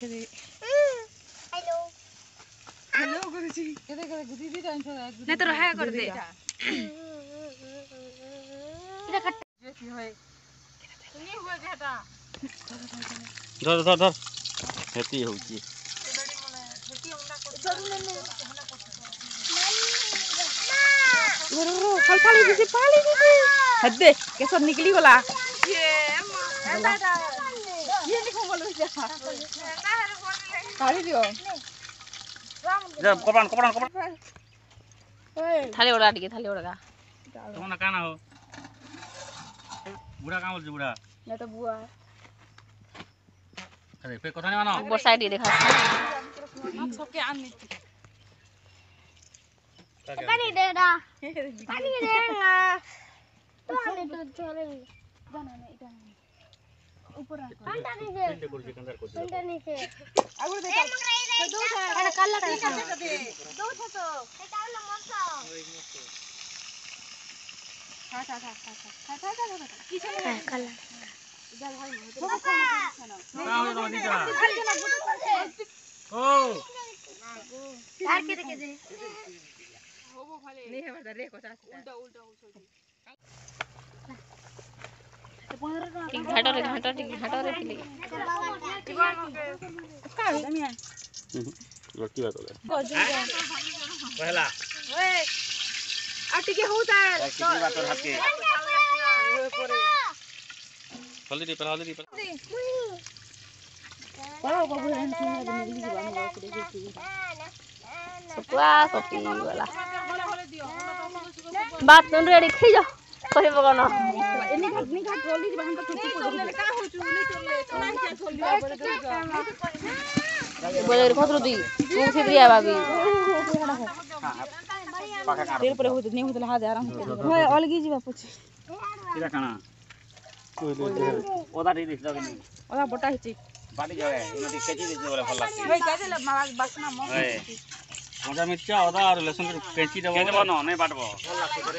Hello hello गुरु जी कहते कहते गुरु जी time से नहीं तो रहा कर दे इधर कट ये की होए नहीं हुआ बेटा धर धर धर। खेती हो की फल फाली दीदी फाली दीदी हद्दे कैसे निकली बोला ये माँ। ऐसा কপান কপান কপান থালে ওড়া টিকে থালে ওড়া তোমার কান হো বুড়া কাম বলছি বুড়া না তো বুয়া আরে পে কথা নেবা না বসাই দিয়ে দেখা সবকে আন নিতে পানি দে না পানি দে না তো আমি তো চলে জানা না এটা ऊपर रखो अंडा नीचे अंडा कोल के अंदर कोल अंडा नीचे अगुर देखो दो था अरे कल लगा था दो था तो बेटा वाला मोसा खा खा खा खा खा खा खा खा किसे है कल इधर भाई मोसा ना हो ना दीदा ओ यार के देखे दे होबो भले नहीं है बता रे कोता उल्टा उल्टा हो सोची ঘাটরে রেডি ঘাটরে যাও। কহিব কোন नहीं का नहीं का गोली बहन तो टूटी हाँ, को नहीं का हो चू नहीं चल ले ना क्या गोली बोले तो बोले खतरो दी तू फिर दिया बाबी तेरे पर हो तो नहीं हो तो हाथ आराम हो हाँ, अलगी जी बापू इरा खाना? ओदा रे दिस लगे नहीं। ओदा बटा हिची। बाटी जाए इनकी केजी दे बोले फल लागसी भाई कह दे मावा बसना मो मज़ा मिर्चा ओदा और लहसुन के केची दे बोले केजी बनो नहीं बाटबो? फल लागसी करे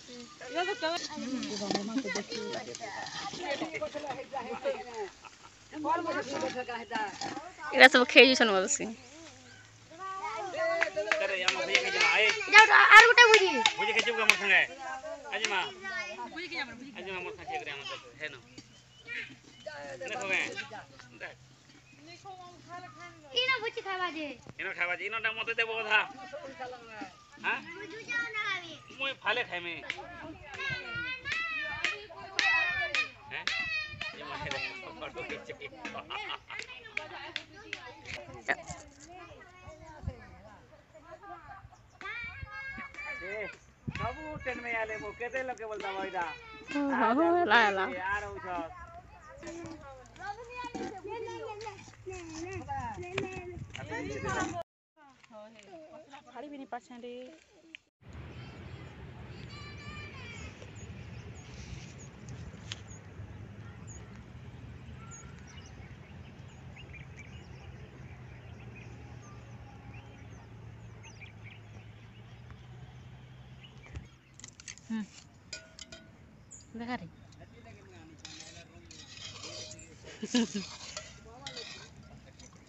এরা সব খেয়ে যাচ্ছেন বলছি আর গোটা বুঝি বুঝি খেয়ে যাব আমার সঙ্গে আজি মা বুঝি খেয়ে যাব আজি মা আমার সঙ্গে করে আমার সাথে হ্যাঁ না খাবা দে ইনো খাবা দে ইনোটা মতে দেবো কথা মুই ফালে খাইমে সবু টেন মে আলে মো কেতে লোকে বলতা বইদা বাবু এলা এলা আর হউছ রবনি আলে හරි විනි පස්සනටේ দেখা রে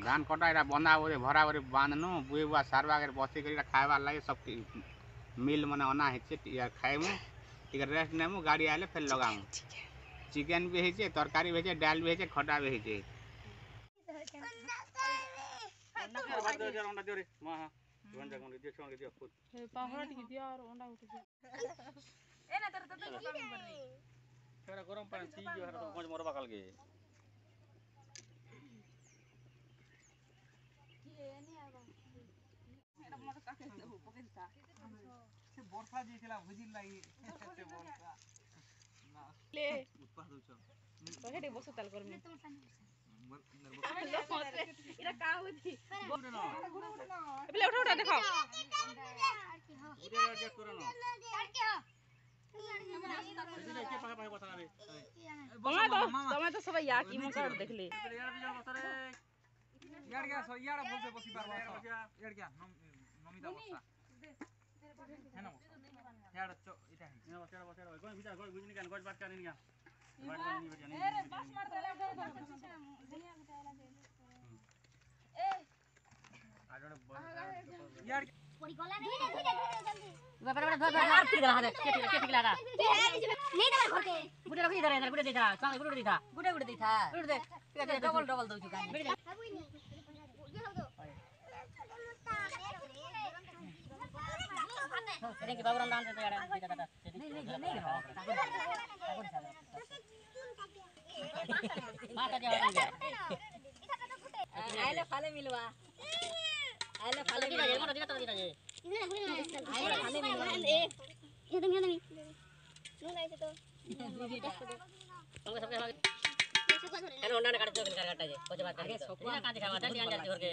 ଧାନ କଟା ଏଇଟା ବନ୍ଧା ବୋଧେ ଭରା ଭରି ବାନ୍ଧନୁ ବୁଇ ବୁଆ ସାରବା କରି ବସି କରି ଖାଇବାର ଲାଗି ସବୁ ମିଲ୍ ମାନେ ଅନା ହେଇଛେ ଟିକେ ଖାଇମୁ ଟିକେ ରେଷ୍ଟ ନେମୁ ଗାଡ଼ି ଆଇଲେ ଫେର ଲଗାମୁ। ଚିକେନ୍ ବି ହେଇଛେ ତରକାରୀ ବି ହେଇଛେ ଡାଲ ବି ହେଇଛେ ଖଟା ବି ହେଇଛେ ଜଣ ଯାକ ଦିଅ ଛୁଆଙ୍କୁ ଦିଅ ସେ ବର୍ଷା ଯାଇଥିଲା ଭୋଜି ଲାଗି ସେ ବର୍ଷା ଲେ ଉତ୍ପାଦ ଦଉଛ ତ ହେଠି ବସ ତାଲ କରମି ଏଟା କା ହଉଛି ପିଲେ ଉଠ ଉଠ ଦେଖ ତମେ ତ ତମେ ତ ସবাই ୟା କି ମକା ଦେଖଲେ ইয়ার গিয়া সো ইয়ার বলতে বসি পারবা ইয়ার গিয়া নমিতা বসা হ্যাঁ না ইয়ার চো এটা এ বাস মার দলে ইয়ার ಇದಕ್ಕೆ ಬಾಬುರಾಮ್ ಅಂತ ಹೇಳ ಆಯ್ಲ ಫಾಲೆ ಮಿಲ್ವಾ ಆಯ್ಲ ಫಾಲೆ ಮಿಲ್ವಾ ಏನು ದಿನ ತಗದಿರ ಜೆ ಆಯ್ಲ ಫಾಲೆ ಮಿಲ್ವಾ ಏ ಯದಮ್ ಯದಮ್ ನೂನ ಐತೆ ತೋ ಸಂಗ ಸಂಗ ಹಲೋ ಹೊಂಡಾನ ಕಾಟ ಜೋಕನ್ ಕಾಟ ಜೆ ಕೊಜ ಬಾತ ಅರೆ ಸೊಪ್ಪ ಕಾಟ ಖಾವಾ ದಂಡಿ ಅಂಜಾ ಜೋರ್ಗೆ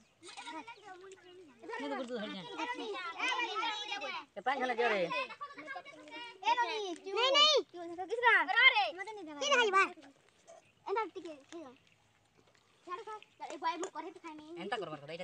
पानी खाना जो रे नहीं नहीं किस का रो रे किन हाली बा एंदा टिके खा झाड़ खा ए भाई मु करे खाने एंदा करबर का